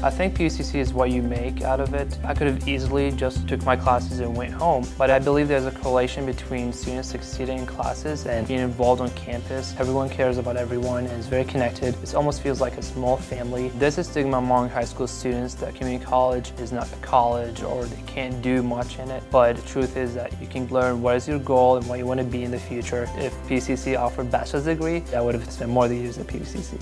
I think PVCC is what you make out of it. I could have easily just took my classes and went home, but I believe there's a correlation between students succeeding in classes and being involved on campus. Everyone cares about everyone and is very connected. It almost feels like a small family. There's a stigma among high school students that community college is not a college or they can't do much in it, but the truth is that you can learn what is your goal and what you want to be in the future. If PVCC offered bachelor's degree, I would have spent more years at PVCC.